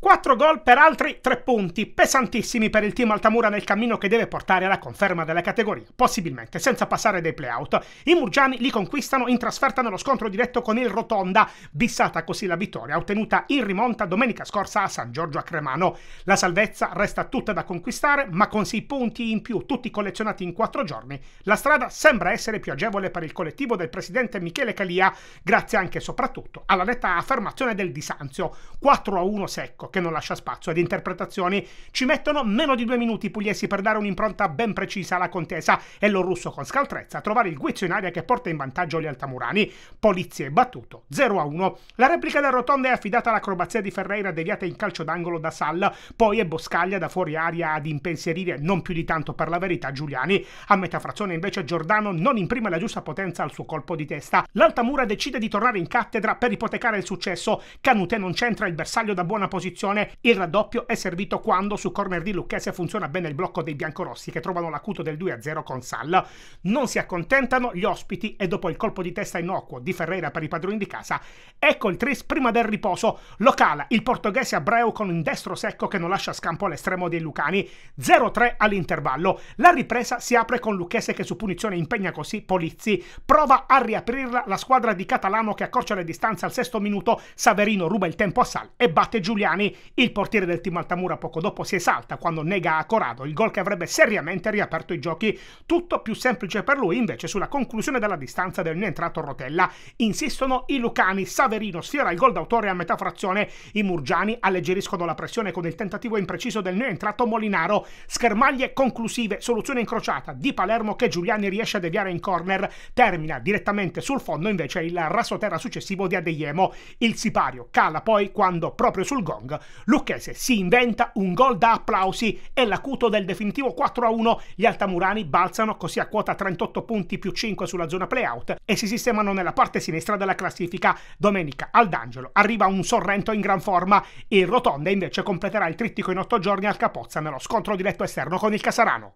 4 gol per altri 3 punti, pesantissimi per il team Altamura nel cammino che deve portare alla conferma delle categorie, possibilmente senza passare dai playout. I Murgiani li conquistano in trasferta nello scontro diretto con il Rotonda, bissata così la vittoria ottenuta in rimonta domenica scorsa a San Giorgio a Cremano. La salvezza resta tutta da conquistare, ma con 6 punti in più, tutti collezionati in 4 giorni, la strada sembra essere più agevole per il collettivo del presidente Michele Calia, grazie anche e soprattutto alla netta affermazione del Disanzio, 4 a 1 secco che non lascia spazio ad interpretazioni. Ci mettono meno di due minuti i pugliesi per dare un'impronta ben precisa alla contesa e lo russo con scaltrezza a trovare il guizzo in aria che porta in vantaggio gli altamurani. Polizia è battuto 0 a 1. La replica del Rotonda è affidata all'acrobazia di Ferreira deviata in calcio d'angolo da Salla, poi è Boscaglia da fuori aria ad impensierire non più di tanto per la verità Giuliani. A metà frazione invece Giordano non imprime la giusta potenza al suo colpo di testa. L'Altamura decide di tornare in cattedra per ipotecare il successo. Canute non c'entra il bersaglio da buona posizione posizione. Il raddoppio è servito quando su corner di Lucchese funziona bene il blocco dei biancorossi che trovano l'acuto del 2-0 con Sal. Non si accontentano gli ospiti e dopo il colpo di testa innocuo di Ferreira per i padroni di casa, ecco il tris prima del riposo. Lo cala il portoghese Abreu con un destro secco che non lascia scampo all'estremo dei Lucani. 0-3 all'intervallo. La ripresa si apre con Lucchese che su punizione impegna così Polizzi. Prova a riaprirla la squadra di Catalano che accorcia le distanze al sesto minuto. Saverino ruba il tempo a Sal e batte Giuliani il portiere del team Altamura poco dopo si esalta quando nega a Corrado il gol che avrebbe seriamente riaperto i giochi. Tutto più semplice per lui invece sulla conclusione della distanza del neoentrato Rotella. Insistono i Lucani, Saverino sfiora il gol d'autore a metà frazione, i Murgiani alleggeriscono la pressione con il tentativo impreciso del neoentrato Molinaro, schermaglie conclusive, soluzione incrociata di Palermo che Giuliani riesce a deviare in corner, termina direttamente sul fondo invece il rasoterra successivo di Adeyemo. Il sipario cala poi quando proprio sul gong Lucchese si inventa un gol da applausi e l'acuto del definitivo 4-1. Gli altamurani balzano così a quota 38 punti più 5 sulla zona playout e si sistemano nella parte sinistra della classifica. Domenica al D'Angelo arriva un Sorrento in gran forma. Il Rotonda invece completerà il trittico in 8 giorni al Capozza nello scontro diretto esterno con il Casarano.